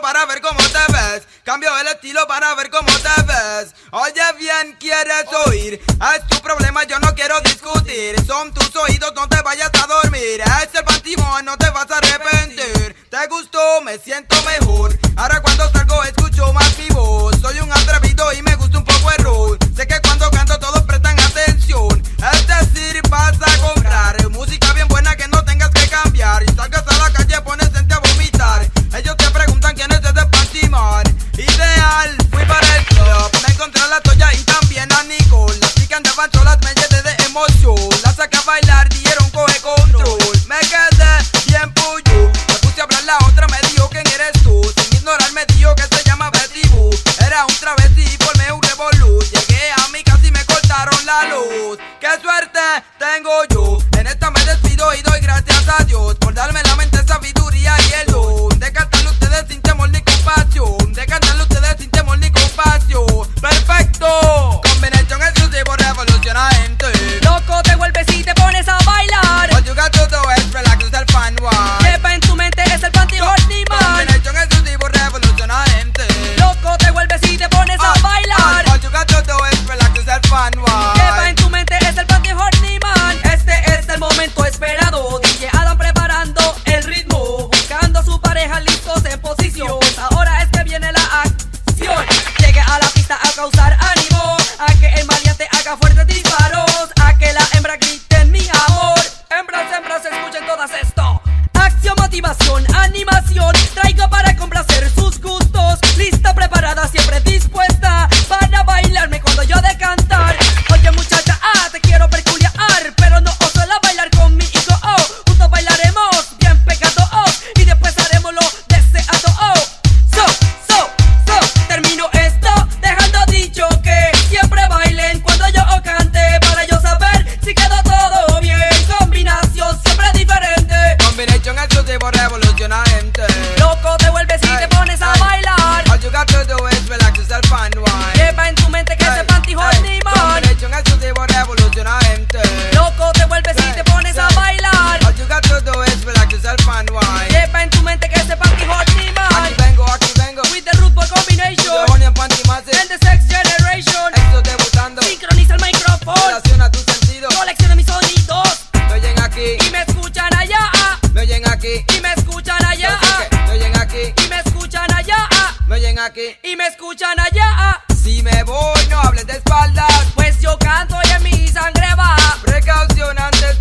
para ver cómo te ves. Cambio el estilo para ver cómo te ves. Oye bien, quieres oír. Es tu problema, yo no quiero discutir. Son tus oídos, no te vayas a dormir. Es el pantimón, no te vas a arrepentir. Te gustó, me siento mejor. Ahora cuando salgo escucho más mi voz. Soy un atrevido y me gusta un poco el rol. Sé que cuando canto todos prestan atención. Es decir, vas a comprar música bien buena que no tengas que cambiar. bailar, dijeron coge control. Me quedé bien puyú. Me puse a hablar, la otra me dijo quién eres tú. Sin ignorar, me dijo que se llama Betty Boo. Era un travesti y formé un revolú. Llegué a mí casa y me cortaron la luz. ¡Qué suerte tengo yo! En esta me despido y doy gracias a Dios por darme la mente sabiduría disparos a que la hembra grite mi amor. Hembras, hembras, escuchen todas estas. Si me voy, no hables de espaldas, pues yo canto y en mi sangre va. Precaución antes